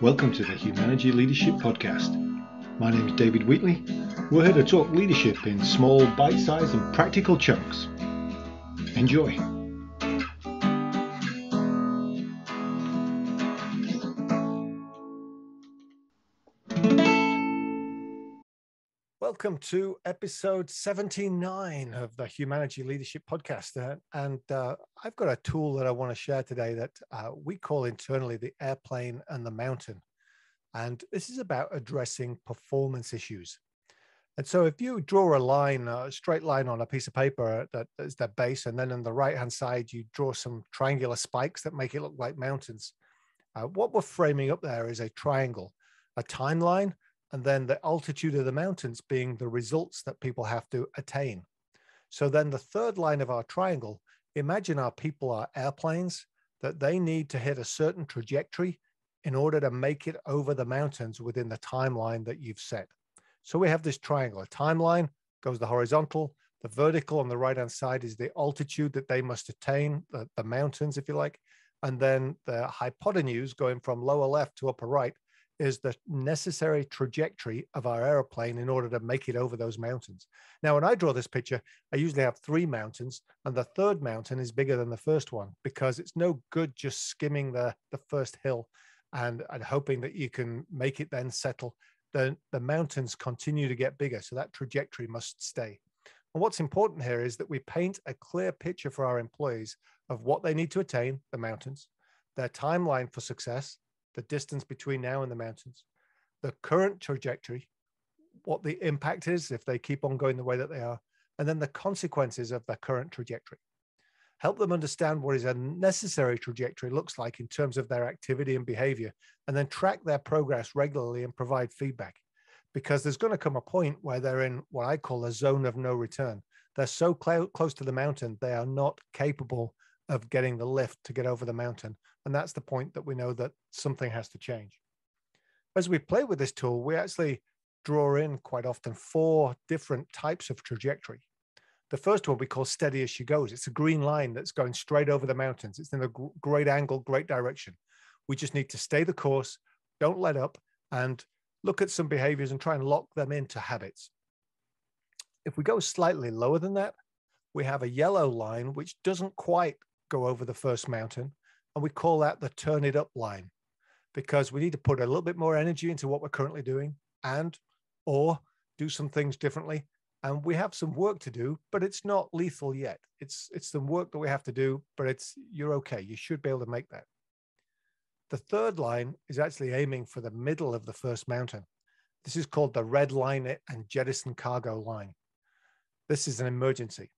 Welcome to the Humanergy Leadership Podcast. My name is David Wheatley. We're here to talk leadership in small, bite sized, and practical chunks. Enjoy. Welcome to episode 79 of the Humanergy Leadership Podcast. Uh, and uh, I've got a tool that I want to share today that uh, we call internally the airplane and the mountain. And this is about addressing performance issues. And so if you draw a line, a straight line on a piece of paper that is the base, and then on the right hand side, you draw some triangular spikes that make it look like mountains. Uh, what we're framing up there is a triangle, a timeline and then the altitude of the mountains being the results that people have to attain. So then the third line of our triangle, imagine our people are airplanes that they need to hit a certain trajectory in order to make it over the mountains within the timeline that you've set. So we have this triangle, a timeline goes the horizontal, the vertical on the right hand side is the altitude that they must attain, the, the mountains, if you like. And then the hypotenuse going from lower left to upper right is the necessary trajectory of our aeroplane in order to make it over those mountains. Now, when I draw this picture, I usually have three mountains, and the third mountain is bigger than the first one because it's no good just skimming the, the first hill and, and hoping that you can make it then settle. The, the mountains continue to get bigger, so that trajectory must stay. And what's important here is that we paint a clear picture for our employees of what they need to attain, the mountains, their timeline for success, the distance between now and the mountains, the current trajectory, what the impact is if they keep on going the way that they are, and then the consequences of the current trajectory. Help them understand what is a necessary trajectory looks like in terms of their activity and behavior, and then track their progress regularly and provide feedback. Because there's going to come a point where they're in what I call a zone of no return. They're so cl- close to the mountain, they are not capable of getting the lift to get over the mountain. And that's the point that we know that something has to change. As we play with this tool, we actually draw in quite often four different types of trajectory. The first one we call steady as she goes. It's a green line that's going straight over the mountains. It's in a great angle, great direction. We just need to stay the course, don't let up, and look at some behaviors and try and lock them into habits. If we go slightly lower than that, we have a yellow line which doesn't quite go over the first mountain. And we call that the turn it up line because we need to put a little bit more energy into what we're currently doing and or do some things differently. And we have some work to do, but it's not lethal yet. It's it's the work that we have to do, but it's you're okay. You should be able to make that. The third line is actually aiming for the middle of the first mountain. This is called the red line and jettison cargo line. This is an emergency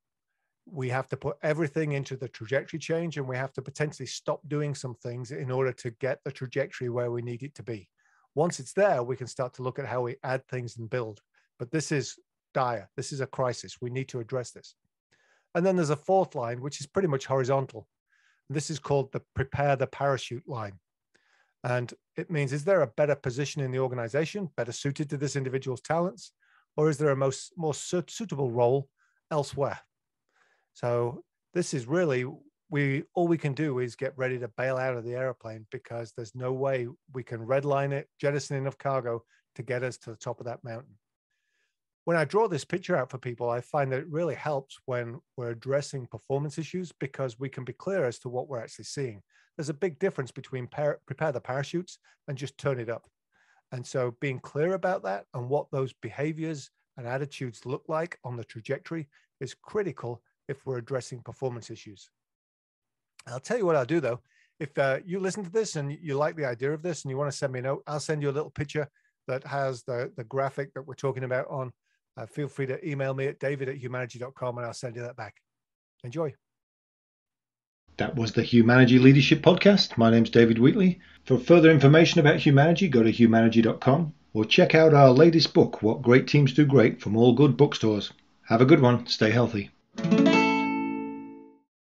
we have to put everything into the trajectory change and we have to potentially stop doing some things in order to get the trajectory where we need it to be. Once it's there, we can start to look at how we add things and build. But this is dire. This is a crisis. We need to address this. And then there's a fourth line, which is pretty much horizontal. This is called the prepare the parachute line. And it means, is there a better position in the organization, better suited to this individual's talents? Or is there a most more suitable role elsewhere? So this is really we all we can do is get ready to bail out of the airplane because there's no way we can redline it, jettison enough cargo to get us to the top of that mountain. When I draw this picture out for people, I find that it really helps when we're addressing performance issues because we can be clear as to what we're actually seeing. There's a big difference between par- prepare the parachutes and just turn it up. And so being clear about that and what those behaviors and attitudes look like on the trajectory is critical if we're addressing performance issues. I'll tell you what I'll do though. If uh, you listen to this and you like the idea of this and you want to send me a note, I'll send you a little picture that has the, the graphic that we're talking about on. Uh, feel free to email me at david at humanergy.com and I'll send you that back. Enjoy. That was the Humanergy Leadership Podcast. My name's David Wheatley. For further information about Humanergy, go to humanergy.com or check out our latest book, What Great Teams Do Great, from all good bookstores. Have a good one. Stay healthy.